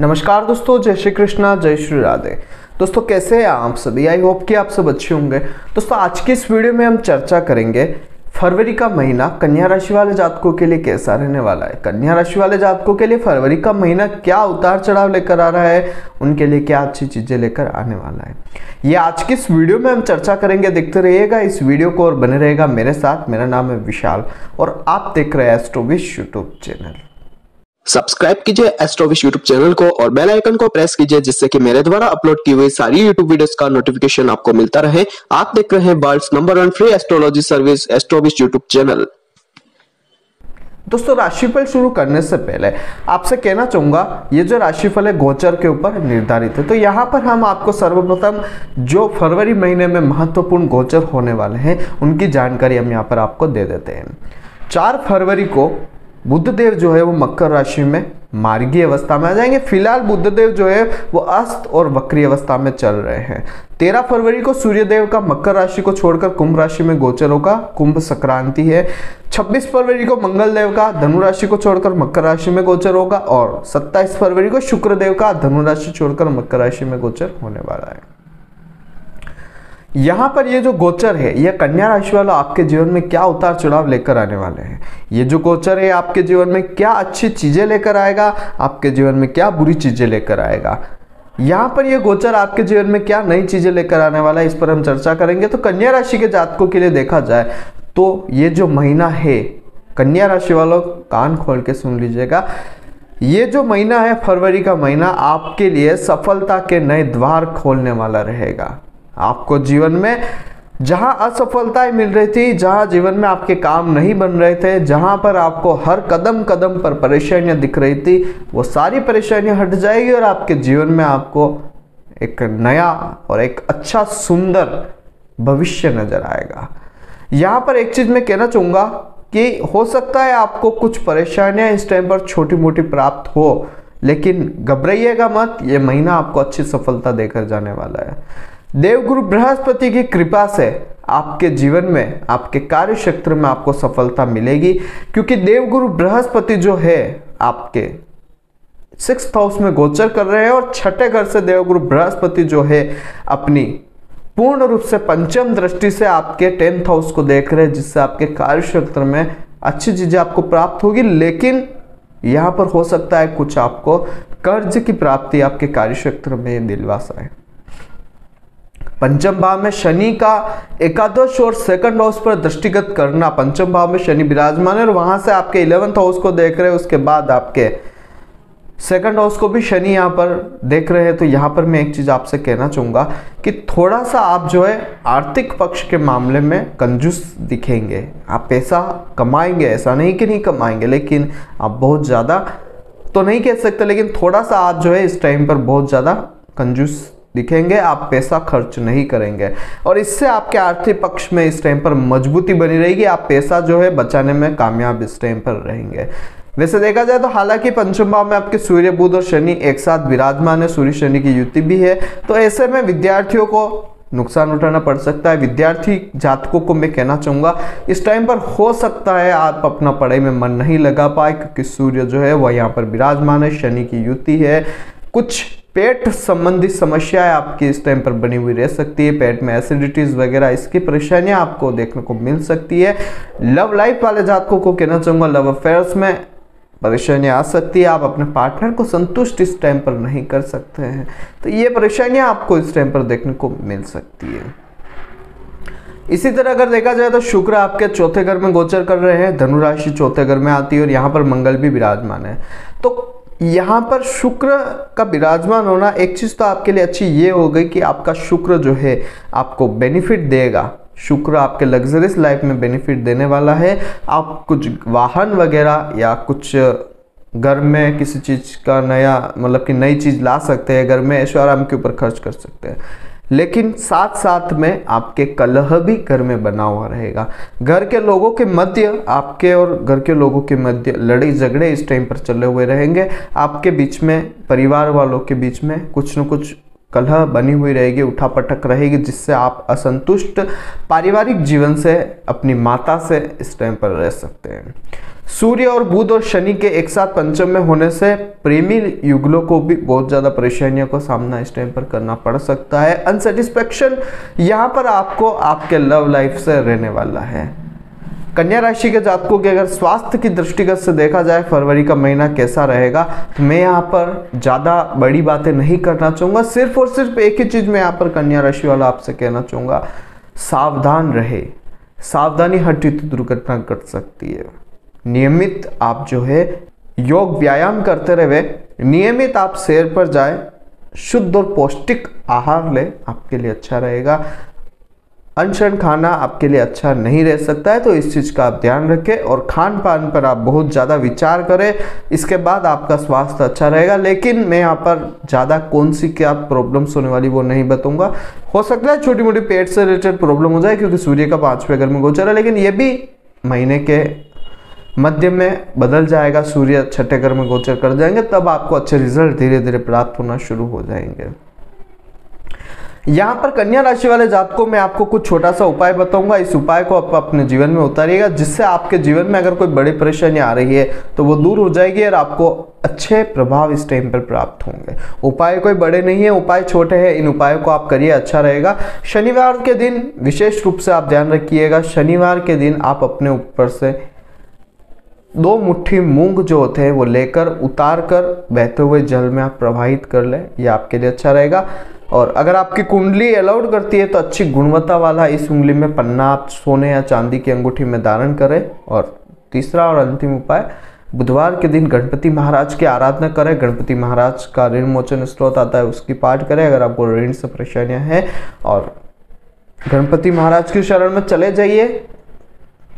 नमस्कार दोस्तों, जय श्री कृष्णा, जय श्री राधे। दोस्तों, कैसे हैं आप सभी? आई होप कि आप सब अच्छे होंगे। दोस्तों, आज की इस वीडियो में हम चर्चा करेंगे फरवरी का महीना कन्या राशि वाले जातकों के लिए कैसा रहने वाला है? कन्या राशि वाले जातकों के लिए फरवरी का महीना क्या उतार चढ़ाव लेकर आ रहा है? उनके लिए क्या अच्छी चीज़ें लेकर आने वाला है? ये आज की इस वीडियो में हम चर्चा करेंगे। देखते रहिएगा, इस वीडियो को और बने रहेगा मेरे साथ। मेरा नाम है विशाल और आप देख रहे हैं एस्ट्रोविश यूट्यूब चैनल सब्सक्राइब कीजिए एस्ट्रोविश यूट्यूब चैनल को और बेल आइकन को प्रेस कीजिए, जिससे कि मेरे द्वारा अपलोड की हुई सारी यूट्यूब वीडियोस का नोटिफिकेशन आपको मिलता रहे। आप देख रहे हैं world number one free astrology service Astrovish YouTube channel दोस्तों, राशिफल शुरू करने से पहले आपसे कहना चाहूँगा, ये जो राशिफल है गोचर के ऊपर निर्धारित है। तो यहाँ पर हम आपको सर्वप्रथम जो फरवरी महीने में महत्वपूर्ण गोचर होने वाले हैं, उनकी जानकारी हम यहाँ पर आपको दे देते हैं। चार फरवरी को बुद्ध देव जो है वो मकर राशि में मार्गी अवस्था में आ जाएँगे। फ़िलहाल बुद्ध देव जो है वो अस्त और वक्री अवस्था में चल रहे हैं। तेरह फरवरी को सूर्य देव का मकर राशि को छोड़कर कुंभ राशि में गोचर होगा कुंभ संक्रांति है। 26 फरवरी को मंगल देव का धनु राशि को छोड़कर मकर राशि में गोचर होगा और 27 फरवरी को शुक्र देव का धनु राशि छोड़कर मकर राशि में गोचर होने वाला है। यहाँ पर ये जो गोचर है, ये कन्या राशि वालों आपके जीवन में क्या उतार चढ़ाव लेकर आने वाले हैं? ये जो गोचर है, आपके जीवन में क्या अच्छी चीज़ें लेकर आएगा? आपके जीवन में क्या बुरी चीज़ें लेकर आएगा? यहाँ पर ये गोचर आपके जीवन में क्या नई चीज़ें लेकर आने वाला है, इस पर हम चर्चा करेंगे। तो कन्या राशि के जातकों के लिए देखा जाए तो ये जो महीना है, कन्या राशि वालों कान खोल के सुन लीजिएगा। ये जो महीना है, फरवरी का महीना आपके लिए सफलता के नए द्वार खोलने वाला रहेगा। आपको जीवन में जहाँ असफलताएँ मिल रही थी, जहाँ जीवन में आपके काम नहीं बन रहे थे, जहाँ पर आपको हर कदम कदम पर परेशानियाँ दिख रही थी, वो सारी परेशानियाँ हट जाएगी और आपके जीवन में आपको एक नया और एक अच्छा सुंदर भविष्य नज़र आएगा। यहाँ पर एक चीज़ मैं कहना चाहूँगा कि हो सकता है आपको कुछ परेशानियाँ इस टाइम पर छोटी मोटी प्राप्त हो, लेकिन घबराइएगा मत, ये महीना आपको अच्छी सफलता देकर जाने वाला है। देवगुरु बृहस्पति की कृपा से आपके जीवन में, आपके कार्य क्षेत्र में आपको सफलता मिलेगी, क्योंकि देवगुरु बृहस्पति जो है, आपके सिक्स हाउस में गोचर कर रहे हैं और छठे घर से देवगुरु बृहस्पति जो है, अपनी पूर्ण रूप से पंचम दृष्टि से आपके टेंथ हाउस को देख रहे हैं, जिससे आपके कार्य क्षेत्र में अच्छी चीज़ें आपको प्राप्त होगी। लेकिन यहाँ पर हो सकता है कुछ आपको कर्ज की प्राप्ति आपके कार्य क्षेत्र में दिलवा आए पंचम भाव में शनि का एकादश और सेकंड हाउस पर दृष्टिगत करना। पंचम भाव में शनि विराजमान है और वहाँ से आपके इलेवंथ हाउस को देख रहे हैं, उसके बाद आपके सेकंड हाउस को भी शनि यहाँ पर देख रहे हैं। तो यहाँ पर मैं एक चीज़ आपसे कहना चाहूँगा कि थोड़ा सा आप जो है आर्थिक पक्ष के मामले में कंजूस दिखेंगे। आप पैसा कमाएँगे, ऐसा नहीं कि नहीं कमाएँगे, लेकिन आप बहुत ज़्यादा तो नहीं कह सकते, लेकिन थोड़ा सा आप जो है इस टाइम पर बहुत ज़्यादा कंजूस दिखेंगे, आप पैसा खर्च नहीं करेंगे। और इससे आपके आर्थिक पक्ष में इस टाइम पर मजबूती बनी रहेगी, आप पैसा जो है बचाने में कामयाब इस टाइम पर रहेंगे। वैसे देखा जाए तो हालाँकि पंचम भाव में आपके सूर्य, बुध और शनि एक साथ विराजमान है, सूर्य, शनि की युति भी है। तो ऐसे में विद्यार्थियों को नुकसान उठाना पड़ सकता है। विद्यार्थी जातकों को मैं कहना चाहूँगा, इस टाइम पर हो सकता है आप अपना पढ़ाई में मन नहीं लगा पाए, क्योंकि सूर्य जो है वह यहाँ पर विराजमान है, शनि की युति है। कुछ पेट संबंधी समस्याएँ आपकी इस टाइम पर बनी हुई रह सकती है। पेट में एसिडिटीज वगैरह, इसकी परेशानियाँ आपको देखने को मिल सकती है। लव लाइफ वाले जातकों को कहना चाहूँगा लव अफेयर्स में परेशानियाँ आ सकती है। आप अपने पार्टनर को संतुष्ट इस टाइम पर नहीं कर सकते हैं। तो ये परेशानियाँ आपको इस टाइम पर देखने को मिल सकती है। इसी तरह अगर देखा जाए तो शुक्र आपके चौथे घर में गोचर कर रहे हैं। धनुराशि चौथे घर में आती है और यहाँ पर मंगल भी विराजमान है। तो यहाँ पर शुक्र का विराजमान होना एक चीज़ तो आपके लिए अच्छी ये हो गई कि आपका शुक्र जो है आपको बेनिफिट देगा। शुक्र आपके लग्जरियस लाइफ में बेनिफिट देने वाला है। आप कुछ वाहन वगैरह या कुछ घर में किसी चीज़ का नया मतलब कि नई चीज़ ला सकते हैं, घर में ऐश्वर्य के ऊपर खर्च कर सकते हैं। लेकिन साथ साथ में आपके कलह भी घर में बना हुआ रहेगा। घर के लोगों के मध्य, आपके और घर के लोगों के मध्य लड़ाई झगड़े इस टाइम पर चले हुए रहेंगे। आपके बीच में, परिवार वालों के बीच में कुछ न कुछ कलह बनी हुई रहेगी, उठापटक रहेगी, जिससे आप असंतुष्ट पारिवारिक जीवन से, अपनी माता से इस टाइम पर रह सकते हैं। सूर्य और बुध और शनि के एक साथ पंचम में होने से प्रेमी युगलों को भी बहुत ज़्यादा परेशानियों का सामना इस टाइम पर करना पड़ सकता है। अनसेटिस्फेक्शन यहाँ पर आपको, आपके लव लाइफ से रहने वाला है। कन्या राशि के जातकों के अगर स्वास्थ्य की दृष्टिगत से देखा जाए, फरवरी का महीना कैसा रहेगा तो मैं यहाँ पर ज़्यादा बड़ी बातें नहीं करना चाहूँगा। सिर्फ़ और सिर्फ़ एक ही चीज़ मैं यहाँ पर कन्या राशि वाला आपसे कहना चाहूँगा, सावधान रहे। सावधानी हटी तो दुर्घटना घट सकती है। नियमित आप जो है, योग व्यायाम करते रहे, नियमित आप सैर पर जाए, शुद्ध और पौष्टिक आहार ले, आपके लिए अच्छा रहेगा। अनशन खाना आपके लिए अच्छा नहीं रह सकता है तो इस चीज़ का आप ध्यान रखें और खान पान पर आप बहुत ज़्यादा विचार करें। इसके बाद आपका स्वास्थ्य अच्छा रहेगा, लेकिन मैं यहाँ पर ज़्यादा कौन सी क्या प्रॉब्लम्स होने वाली वो नहीं बताऊँगा। हो सकता है छोटी मोटी पेट से रिलेटेड प्रॉब्लम हो जाए, क्योंकि सूर्य का पाँचवें घर में गोचर है, लेकिन ये भी महीने के मध्य में बदल जाएगा, सूर्य छठे घर में गोचर कर जाएँगे, तब आपको अच्छे रिज़ल्ट धीरे धीरे प्राप्त होना शुरू हो जाएँगे। यहाँ पर कन्या राशि वाले जातकों में आपको कुछ छोटा सा उपाय बताऊँगा। इस उपाय को आप अपने जीवन में उतारिएगा, जिससे आपके जीवन में अगर कोई बड़ी परेशानी आ रही है तो वो दूर हो जाएगी और आपको अच्छे प्रभाव इस टाइम पर प्राप्त होंगे। उपाय कोई बड़े नहीं है, उपाय छोटे हैं, इन उपायों को आप करिए अच्छा रहेगा। शनिवार के दिन विशेष रूप से आप ध्यान रखिएगा, शनिवार के दिन आप अपने ऊपर से दो मुट्ठी मूंग जो होते हैं, वो लेकर उतार कर बहते हुए जल में आप प्रवाहित कर लें, ये आपके लिए अच्छा रहेगा। और अगर आपकी कुंडली अलाउड करती है तो अच्छी गुणवत्ता वाला इस उंगली में पन्ना आप सोने या चांदी की अंगूठी में धारण करें। और तीसरा और अंतिम उपाय, बुधवार के दिन गणपति महाराज की आराधना करें। गणपति महाराज का ऋण मोचन स्त्रोत आता है, उसकी पाठ करें अगर आपको ऋण से परेशानियाँ हैं। और गणपति महाराज की शरण में चले जाइए।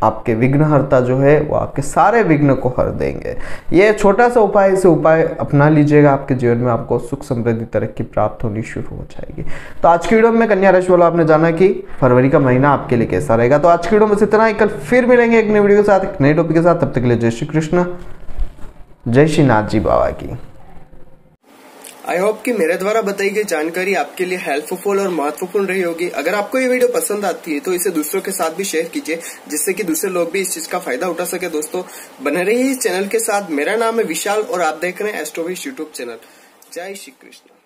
आपके विघ्नहर्ता जो है, वो आपके सारे विघ्न को हर देंगे। ये छोटा सा उपाय, इसे उपाय अपना लीजिएगा, आपके जीवन में आपको सुख समृद्धि तरक्की प्राप्त होनी शुरू हो जाएगी। तो आज की वीडियो में कन्या राशि वालों, आपने जाना कि फरवरी का महीना आपके लिए कैसा रहेगा। तो आज की वीडियो में इतना ही। कल फिर मिलेंगे एक नई वीडियो के साथ, एक नए टॉपिक के साथ। तब तक के लिए जय श्री कृष्ण, जय श्री नाथ जी बाबा की। आई होप कि मेरे द्वारा बताई गई जानकारी आपके लिए हेल्पफुल और महत्वपूर्ण रही होगी। अगर आपको ये वीडियो पसंद आती है तो इसे दूसरों के साथ भी शेयर कीजिए, जिससे कि दूसरे लोग भी इस चीज़ का फ़ायदा उठा सके। दोस्तों, बने रहिए इस चैनल के साथ। मेरा नाम है विशाल और आप देख रहे हैं एस्ट्रोविश यूट्यूब चैनल जय श्री कृष्ण।